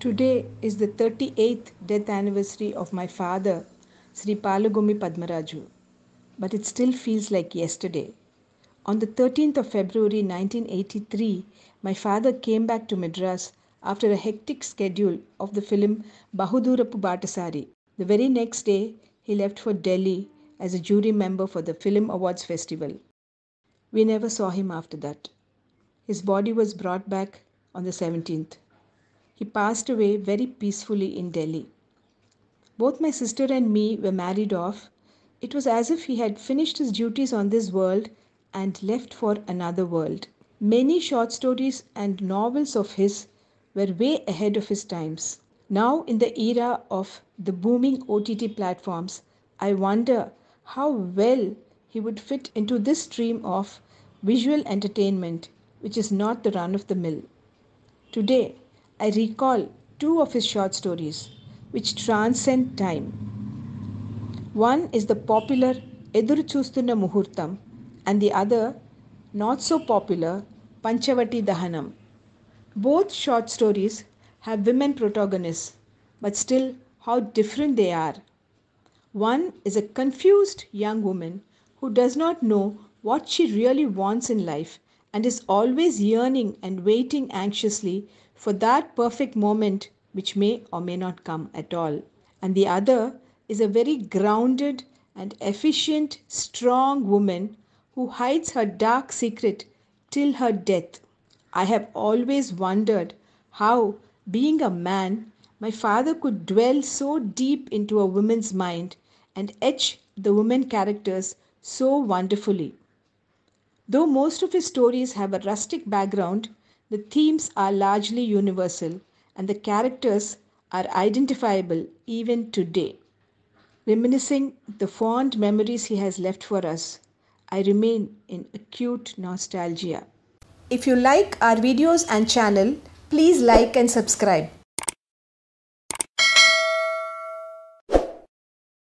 Today is the 38th death anniversary of my father, Sri Palagummi Padmaraju, but it still feels like yesterday. On the 13th of February 1983, my father came back to Madras after a hectic schedule of the film Bahudurapu Batasari. The very next day, he left for Delhi as a jury member for the Film Awards Festival. We never saw him after that. His body was brought back on the 17th. He passed away very peacefully in Delhi. Both my sister and me were married off. It was as if he had finished his duties on this world and left for another world. Many short stories and novels of his were way ahead of his times. Now, in the era of the booming OTT platforms, I wonder how well he would fit into this stream of visual entertainment, which is not the run of the mill. Today, I recall two of his short stories which transcend time. One is the popular Eduru Chustunna Muhurtam and the other, not so popular, Panchavati Dahanam. Both short stories have women protagonists, but still how different they are. One is a confused young woman who does not know what she really wants in life and is always yearning and waiting anxiously for that perfect moment which may or may not come at all. And the other is a very grounded and efficient, strong woman who hides her dark secret till her death. I have always wondered how, being a man, my father could dwell so deep into a woman's mind and etch the woman characters so wonderfully. Though most of his stories have a rustic background, the themes are largely universal and the characters are identifiable even today. Reminiscing the fond memories he has left for us, I remain in acute nostalgia. If you like our videos and channel, please like and subscribe.